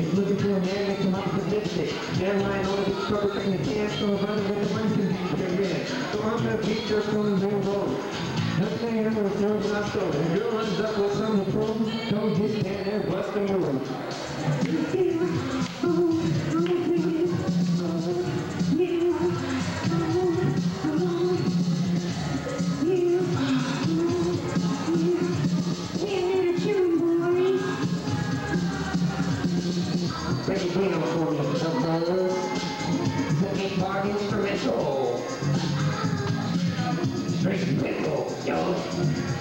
Looking for a man that can help convince it, they're lying on the cover in the can, I'm with the mice disease, they're. So I'm gonna beat your feelings the road. Nothing in the third last soul. If girl runs up with some of the don't get down there, bust the move. are instrumental. Instrumental, yo.